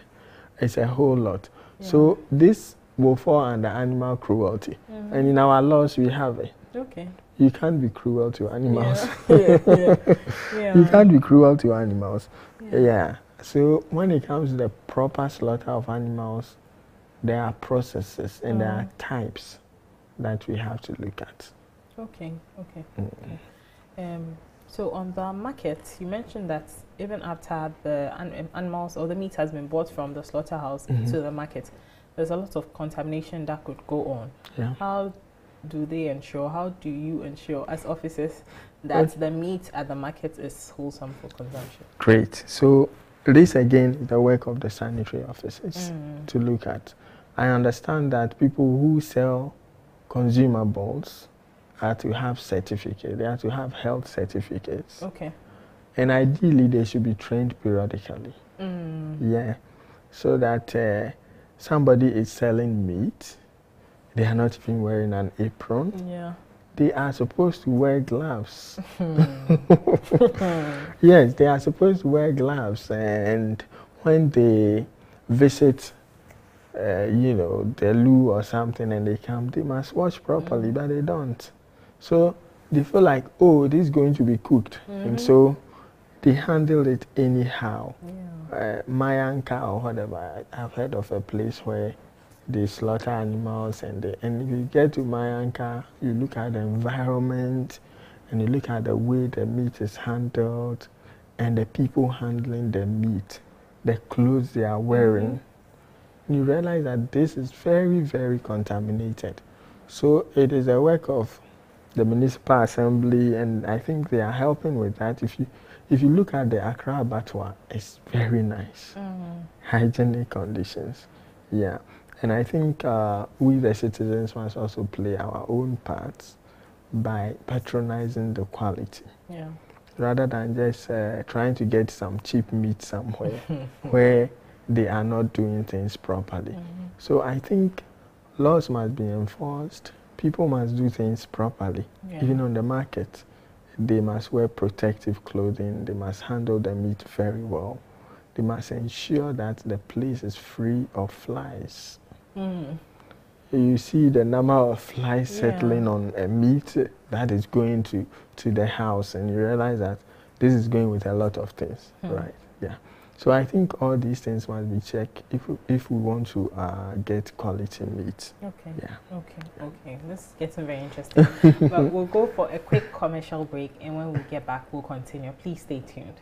it's a whole lot. Yeah. So this will fall under animal cruelty. Mhm. And in our laws, we have it. okay. You can't be cruel to animals. Yeah. yeah. Yeah. you can't be cruel to animals. Yeah. So when it comes to the proper slaughter of animals, there are processes and there are Mm. types that we have to look at. Okay. Okay. Mm. Um, so on the market, you mentioned that even after the an- animals or the meat has been bought from the slaughterhouse Mhm. to the market, there's a lot of contamination that could go on. Yeah. How do they ensure? How do you ensure, as officers, that the meat at the market is wholesome for consumption? Great. So this again is the work of the sanitary officers Mm. to look at. I understand that people who sell consumables are to have certificate. They are to have health certificates. Okay. And ideally, they should be trained periodically. Mm. Yeah. So that uh, somebody is selling meat, they are not even wearing an apron. Yeah. They are supposed to wear gloves. Hmm. Yes, they are supposed to wear gloves. And when they visit, uh, you know, the loo or something and they come, they must wash properly, Mhm. but they don't. So they feel like, oh, this is going to be cooked. Mhm. And so they handle it anyhow. yeah. uh, Mayanka or whatever. I- I've heard of a place where they slaughter animals, and they, and if you get to Mayanka, you look at the environment, and you look at the way the meat is handled, and the people handling the meat, the clothes they are wearing. You realize that this is very, very contaminated. So it is a work of the municipal assembly, and I think they are helping with that. If you if you look at the Accra abattoir, it's very nice, Mm. hygienic conditions. Yeah, and I think uh, we the citizens must also play our own parts by patronizing the quality Yeah. rather than just uh, trying to get some cheap meat somewhere where they are not doing things properly. Mhm. So I think laws must be enforced. People must do things properly, Yeah. even on the market. They must wear protective clothing. They must handle the meat very well. They must ensure that the place is free of flies. Mm. You see the number of flies Yeah. settling on a meat that is going to, to the house, and you realize that this is going with a lot of things, Hmm. right? Yeah. So I think all these things must be checked if we, if we want to uh, get quality meat. Okay. Yeah. Okay. Okay. This is getting very interesting. but we'll go for a quick commercial break, and when we get back, we'll continue. Please stay tuned.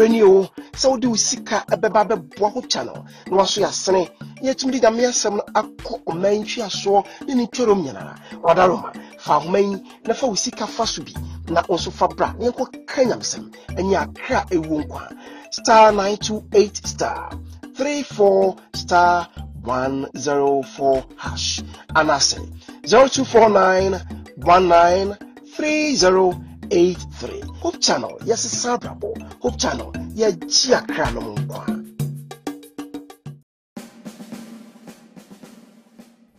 Wobrɛ o sɛ wode wo sika bɛba bɛboa ho channel na waso yɛasene yɛtumi de nyame asɛm no akɔ ɔman ntwiasoɔ ne ne ntwarom nyinara wadaroma fa ahoma yi na fa wo sika fa so bi na nso fa bra na yɛnkɔka nyamesɛm. Ɛnyɛ akra ɛwuo nkwa. Star 928 star. 34 star 104 hash. Anaasɛ 0249 19 3083 hope channel hope channel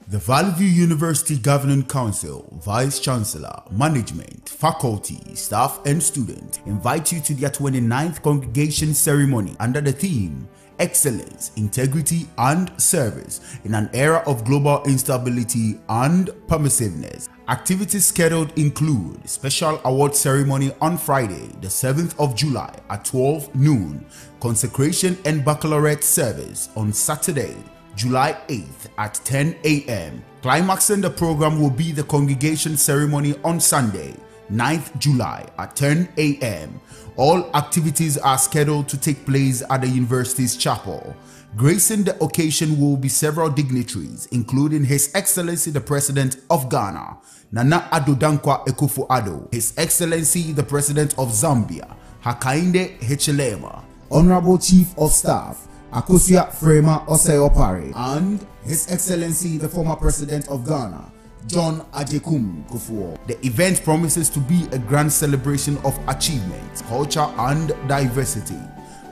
The Valley University Governing Council, Vice Chancellor, Management, Faculty, Staff, and Students invite you to their 29th congregation ceremony under the theme Excellence, Integrity, and Service in an era of global instability and permissiveness. Activities scheduled include special award ceremony on Friday, the 7th of July at 12 noon, consecration and baccalaureate service on Saturday, July 8th at 10 a.m. Climaxing the program will be the congregation ceremony on Sunday, 9th July at 10 a.m. All activities are scheduled to take place at the university's chapel. Gracing the occasion will be several dignitaries, including His Excellency the President of Ghana, Nana Addo Dankwa Akufo Addo, His Excellency the President of Zambia, Hakainde Hichilema, Honorable Chief of Staff, Akosua Frema Osei-Opare, and His Excellency the former President of Ghana, John Agyekum Kufuor. The event promises to be a grand celebration of achievement, culture, and diversity.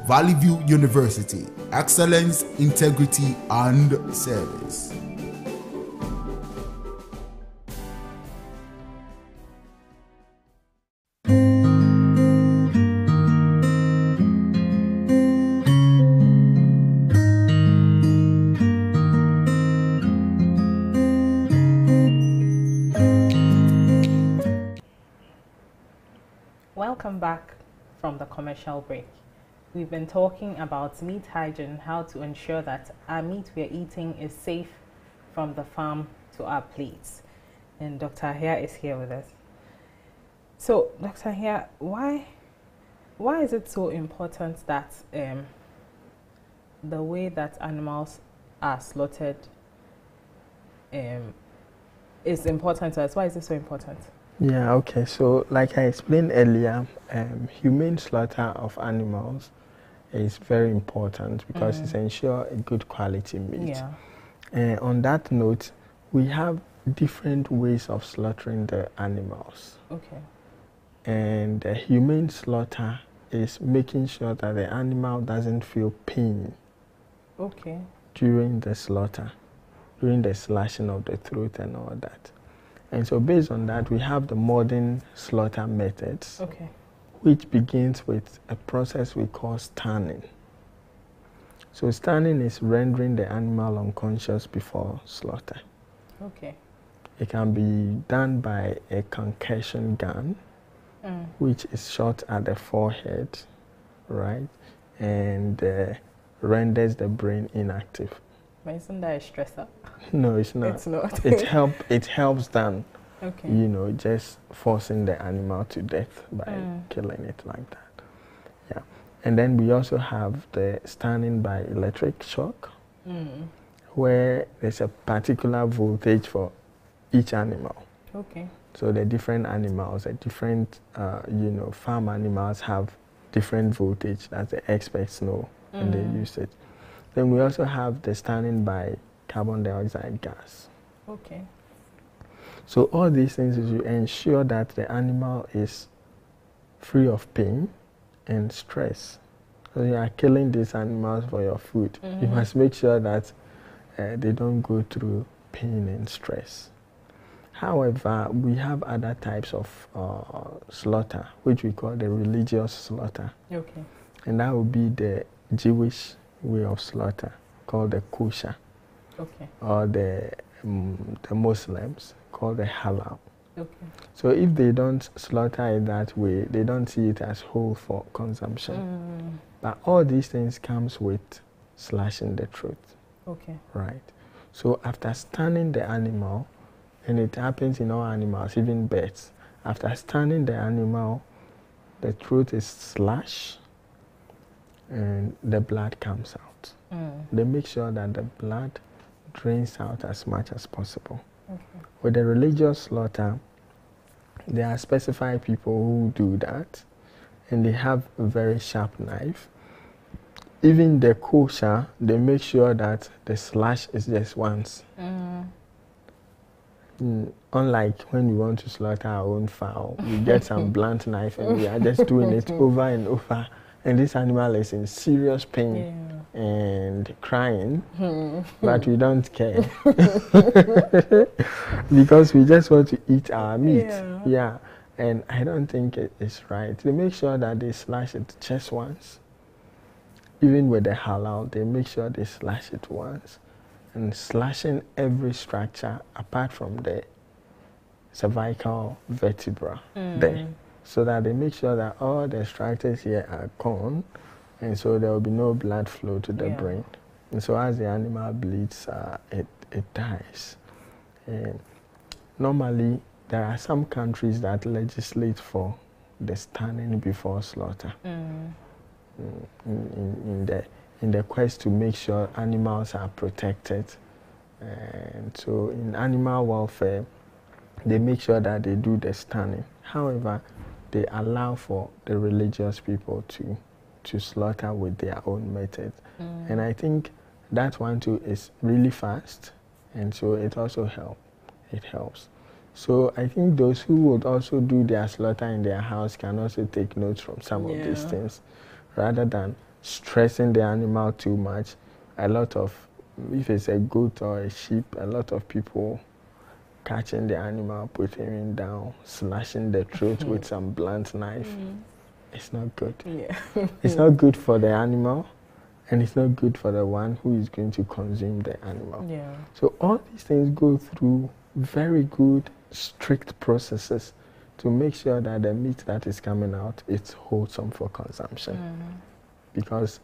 Valley View University, excellence, integrity, and service. Welcome back from the commercial break. We've been talking about meat hygiene, how to ensure that our meat we're eating is safe from the farm to our plates. And Dr. Ahia is here with us. So, Dr. Ahia, why, why is it so important that um, the way that animals are slaughtered um, is important to us? Why is it so important? Yeah, okay. So, like I explained earlier, um, humane slaughter of animals is very important because it ensures a good quality meat. Yeah. Uh, on that note, we have different ways of slaughtering the animals. Okay. And the humane slaughter is making sure that the animal doesn't feel pain Okay. during the slaughter, during the slashing of the throat and all that. And so, based on that, we have the modern slaughter methods, Okay. Which begins with a process we call stunning. So, stunning is rendering the animal unconscious before slaughter. Okay. It can be done by a concussion gun, Mm. which is shot at the forehead, right, and uh, renders the brain inactive. But isn't that a stressor? No, it's not. It's not. it help. It helps than okay. you know just forcing the animal to death by Mm. killing it like that. Yeah, and then we also have the stunning by electric shock, Mm. where there's a particular voltage for each animal. Okay. So the different animals, the different uh, you know farm animals have different voltage that the experts know and they Mm. use it. Then we also have the stunning by carbon dioxide gas. Okay. So all these things is you ensure that the animal is free of pain and stress. So you are killing these animals for your food. You Mhm. must make sure that uh, they don't go through pain and stress. However, we have other types of uh, slaughter, which we call the religious slaughter, Okay. and that would be the Jewish way of slaughter, called the kosher, Okay. or the um, the Muslims called the halal. Okay. So if they don't slaughter it that way, they don't see it as whole for consumption. Mm. But all these things comes with slashing the throat, Okay. right? So after stunning the animal, and it happens in all animals, even birds, after stunning the animal, the throat is slashed and the blood comes out. Mm. They make sure that the blood drains out as much as possible. Okay. With the religious slaughter, there are specified people who do that, and they have a very sharp knife. Even the kosher, they make sure that the slash is just once. Mm. Mm, unlike when we want to slaughter our own fowl, we get some blunt knife and we are just doing it over and over. And this animal is in serious pain Yeah. and crying, hmm. but we don't care because we just want to eat our meat. Yeah. and I don't think it is right. They make sure that they slash it just once. Even with the halal, they make sure they slash it once, and slashing every structure apart from the cervical vertebra there hmm. So that they make sure that all the structures here are gone, and so there will be no blood flow to the Yeah. brain. And so as the animal bleeds, uh, it, it dies. And normally, there are some countries that legislate for the stunning before slaughter Mm. in, in, in, the, in the quest to make sure animals are protected. And so in animal welfare, they make sure that they do the stunning. However, they allow for the religious people to, to slaughter with their own methods. Mm. And I think that one too is really fast, and so it also helps. It helps. So I think those who would also do their slaughter in their house can also take notes from some of these things, rather than stressing the animal too much. A lot of, if it's a goat or a sheep, a lot of people catching the animal, putting it down, slashing the throat with some blunt knife. Mm. It's not good. Yeah. It's not good for the animal, and it's not good for the one who is going to consume the animal. Yeah. So all these things go through very good, strict processes to make sure that the meat that is coming out is wholesome for consumption. Mm-hmm. Because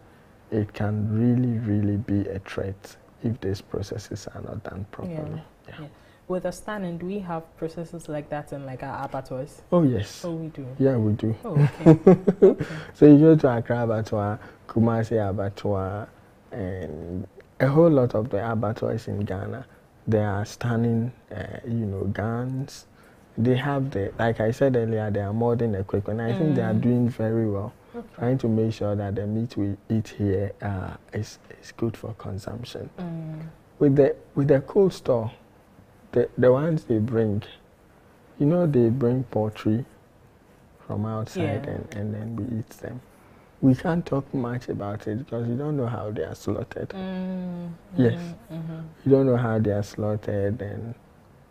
it can really, really be a threat if these processes are not done properly. Yeah. Yeah. With a standing, do we have processes like that in like our abattoirs? Oh yes. Oh, we do. Yeah, we do. Oh, okay. So you go to Accra Abattoir, Kumasi Abattoir, and a whole lot of the abattoirs in Ghana, they are stunning, uh, you know, guns. They have the, like I said earlier, they are modern equipment. I think they are doing very well, Okay. trying to make sure that the meat we eat here uh, is, is good for consumption. Mm. With the with the cold store, the the ones they bring, you know, they bring poultry from outside Yeah. and, and then we eat them. We can't talk much about it because you don't know how they are slaughtered. Mm. Yes. Mm-hmm. You don't know how they are slaughtered and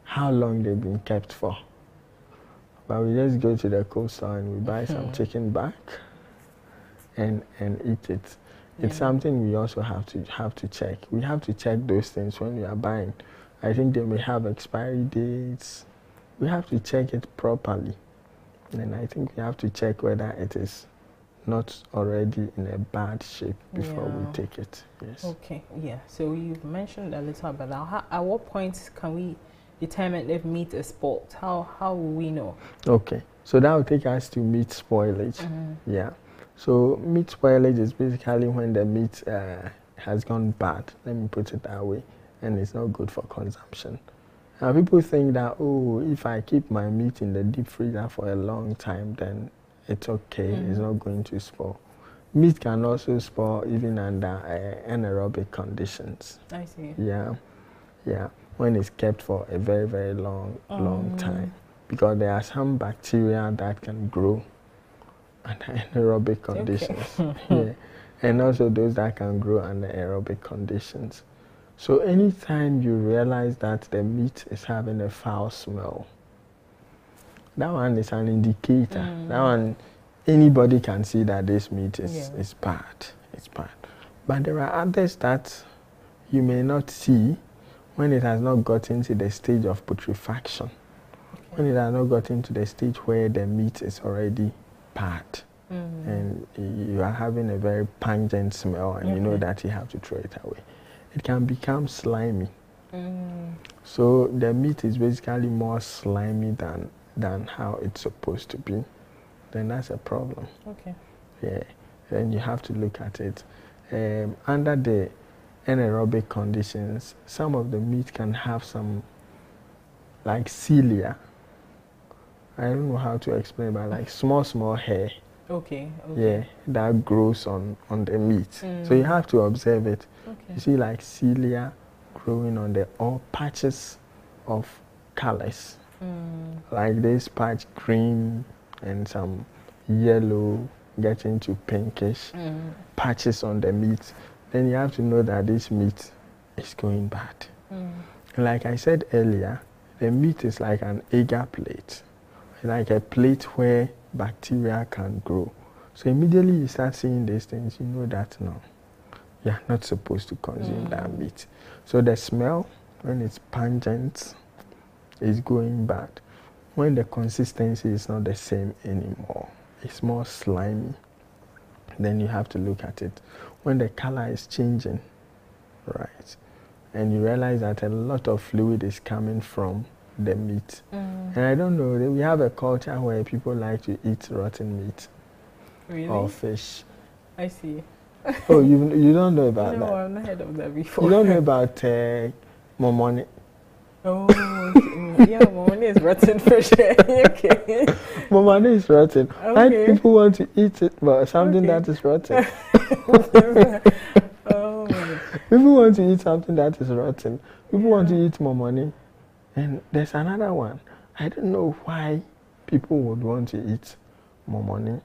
how long they've been kept for. But we just go to the store and we buy some chicken back and and eat it. It's Yeah. something we also have to have to check. We have to check those things when we are buying. I think they may have expiry dates. We have to check it properly. And I think we have to check whether it is not already in a bad shape before Yeah. we take it. Yes. Okay, yeah. So you've mentioned a little about that. How, at what point can we determine if meat is spoiled? How how will we know? Okay, so that will take us to meat spoilage. Yeah. So meat spoilage is basically when the meat uh, has gone bad. Let me put it that way, and it's not good for consumption. Now people think that oh, if I keep my meat in the deep freezer for a long time, then it's okay. It's not going to spoil. Meat can also spoil even under uh, anaerobic conditions. I see. Yeah, yeah. When it's kept for a very, very long, long Mm. time, because there are some bacteria that can grow under anaerobic conditions. yeah, and also those that can grow under aerobic conditions. So anytime you realize that the meat is having a foul smell, that one is an indicator. That one, anybody can see that this meat is, Yeah. is bad. It's bad. But there are others that you may not see when it has not gotten to the stage of putrefaction. when it has not gotten to the stage where the meat is already bad Mm. and you are having a very pungent smell and you know that you have to throw it away. It can become slimy. Mm. So the meat is basically more slimy than than how it's supposed to be. Then that's a problem. Okay. Yeah. Then you have to look at it. Um, under the anaerobic conditions, some of the meat can have some like cilia. I don't know how to explain, but like small, small hair. Okay. okay. Yeah, that grows on on the meat. So Mm. you have to observe it. Okay. You see, like cilia growing on the or patches of colors, Mm. like this patch green and some yellow getting to pinkish Mm. patches on the meat. Then you have to know that this meat is going bad. Mm. Like I said earlier, the meat is like an agar plate, like a plate where bacteria can grow. So immediately you start seeing these things, you know that no, you're not supposed to consume that Mm. meat. So the smell, when it's pungent, is going bad. When the consistency is not the same anymore, it's more slimy, then you have to look at it. When the color is changing, right, and you realize that a lot of fluid is coming from the meat. Mm. And I don't know, we have a culture where people like to eat rotten meat Really? or fish. I see. Oh, you, you don't know about that? no. I've not heard of that before. You don't know about uh, momoni? Oh, yeah, money is rotten fish. okay. Momoni is rotten. Why Okay. people want to eat it, but something Okay. that is rotten? oh, People want to eat something that is rotten. People want to eat momoni. And there's another one. I don't know why people would want to eat momoni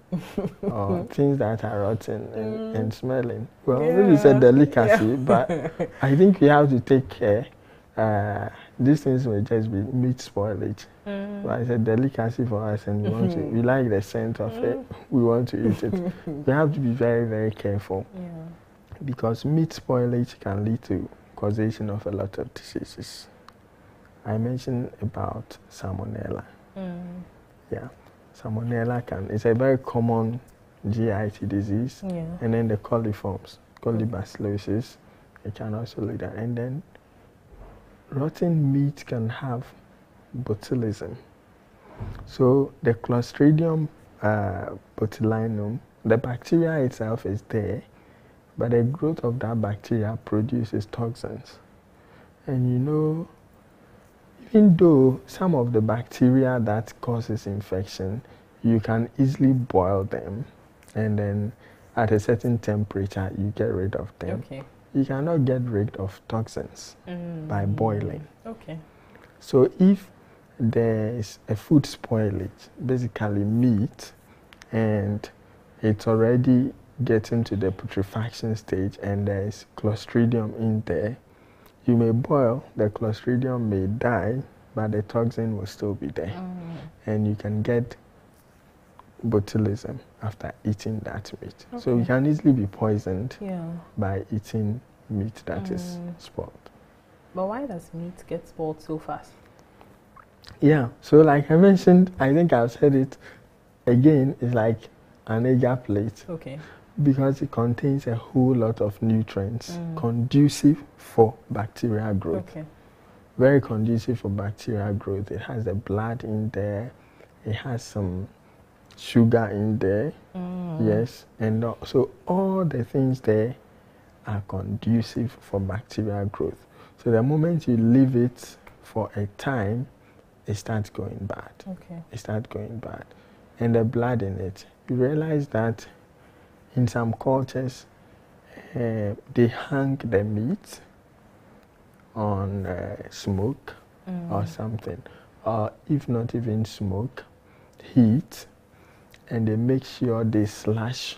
or things that are rotten and, and smelling. Well, really it's a delicacy, Yeah. but I think we have to take care. Uh, these things may just be meat spoilage. Mm. But it's a delicacy for us, and we want to. We like the scent of it. We want to eat it. we have to be very, very careful yeah. because meat spoilage can lead to causation of a lot of diseases. I mentioned about salmonella. Mm. Yeah, salmonella can. It's a very common GIT disease, Yeah. and then the coliforms, colibacillosis, it can also lead that. And then rotten meat can have botulism. So the Clostridium uh, botulinum, the bacteria itself is there, but the growth of that bacteria produces toxins. And you know, even though some of the bacteria that causes infection, you can easily boil them, and then at a certain temperature, you get rid of them. Okay. You cannot get rid of toxins Mm. by boiling. Okay. So if there is a food spoilage, basically meat, and it's already getting to the putrefaction stage and there is clostridium in there, you may boil, the clostridium may die, but the toxin will still be there. Mm. And you can get botulism after eating that meat. So you can easily be poisoned Yeah. by eating meat that is Mm. spoiled. But why does meat get spoiled so fast? Yeah. So like I mentioned, I think I've said it again, it's like an agar plate Okay. Because it contains a whole lot of nutrients Mm. conducive for bacterial growth. Okay. Very conducive for bacterial growth. It has the blood in there, it has some sugar in there, Mm. yes, and so all the things there are conducive for bacterial growth. So the moment you leave it for a time, it starts going bad. Okay. It starts going bad. And the blood in it, you realize that in some cultures, uh, they hang the meat on uh, smoke Mm. or something, or if not even smoke, heat, and they make sure they slash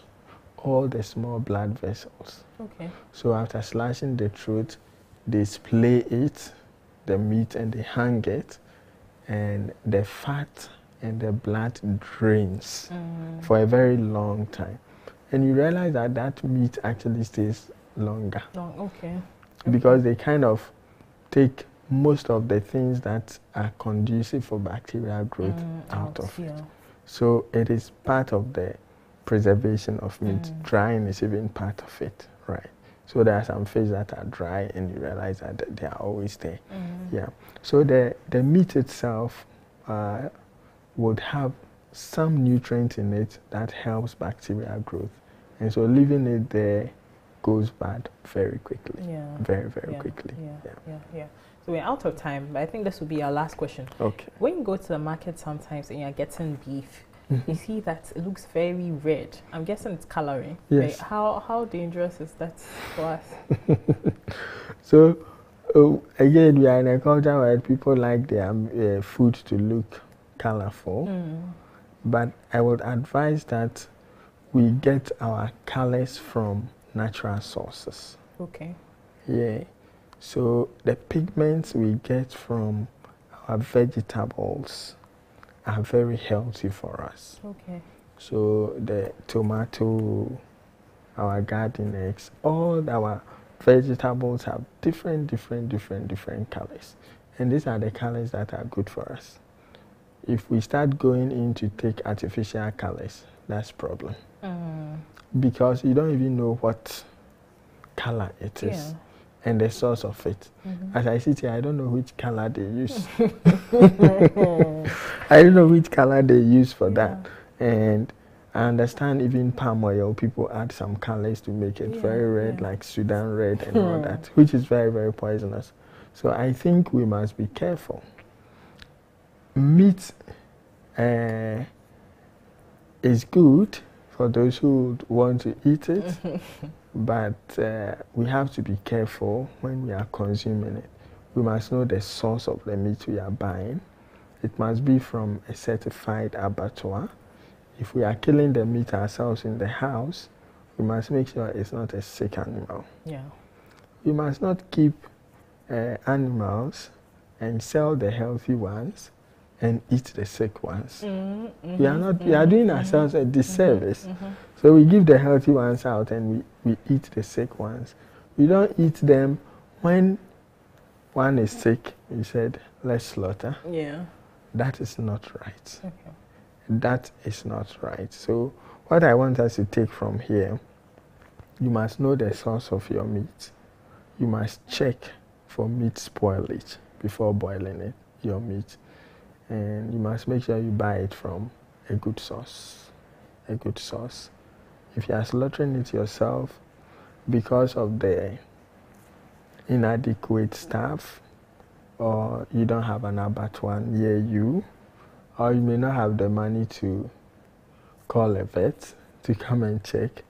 all the small blood vessels. Okay. So after slashing the throat, they splay it, the meat, and they hang it, and the fat and the blood drains Mm. for a very long time. And you realize that that meat actually stays longer No, okay. because they kind of take most of the things that are conducive for bacterial growth Mm, out of it. So it is part of the preservation of meat. Mm. Drying is even part of it, right? So there are some fish that are dry, and you realize that they are always there. Mm. Yeah. So the the meat itself uh, would have some nutrient in it that helps bacterial growth, and so leaving it there goes bad very quickly. Yeah. Very very yeah, quickly. Yeah, Yeah. yeah, yeah. So we're out of time, but I think this will be our last question. Okay. When you go to the market sometimes and you're getting beef, you Mhm. see that it looks very red. I'm guessing it's coloring. Yes. Right? How how dangerous is that for us? So oh, again, we are in a culture where people like their um, uh, food to look colorful. Mm. But I would advise that we get our colors from natural sources. Okay. Yeah. So the pigments we get from our vegetables are very healthy for us. Okay. So the tomato, our garden eggs, all our vegetables have different, different, different, different colors. And these are the colors that are good for us. If we start going in to take artificial colors, that's problem. Mm. Because you don't even know what color it is Yeah. and the source of it. Mhm. As I sit here, I don't know which color they use. I don't know which color they use for that. And I understand even palm oil, people add some colors to make it Yeah, very red, yeah. like Sudan red and all that, which is very, very poisonous. So I think we must be careful. Meat uh, is good for those who want to eat it, but uh, we have to be careful when we are consuming it. We must know the source of the meat we are buying. It must be from a certified abattoir. If we are killing the meat ourselves in the house, we must make sure it's not a sick animal. Yeah. We must not keep uh, animals and sell the healthy ones and eat the sick ones. Mm, We are not. We are mhm, doing mhm, ourselves a disservice. mhm. So we give the healthy ones out and we, we eat the sick ones. We don't eat them when one is sick. We said, let's slaughter. Yeah. That is not right. Okay. That is not right. So, what I want us to take from here, you must know the source of your meat. You must check for meat spoilage before boiling it, your meat. And you must make sure you buy it from a good source. A good source. If you are slaughtering it yourself because of the inadequate staff, or you don't have an abattoir near you, or you may not have the money to call a vet to come and check.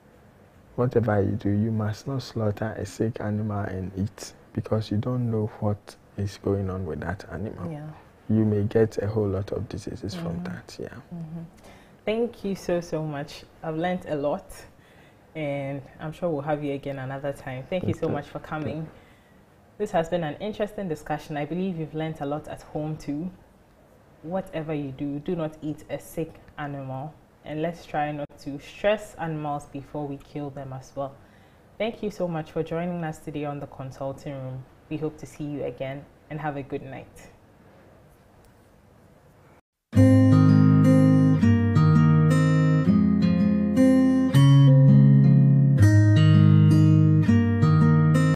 Whatever you do, you must not slaughter a sick animal and eat because you don't know what is going on with that animal. Yeah. You may get a whole lot of diseases from Mhm. that. Yeah. Mhm. Thank you so so much. I've learned a lot, and I'm sure we'll have you again another time. Thank you so much for coming. This has been an interesting discussion. I believe you've learned a lot at home too. Whatever you do, do not eat a sick animal, and let's try not to stress animals before we kill them as well. Thank you so much for joining us today on the consulting room. We hope to see you again and have a good night.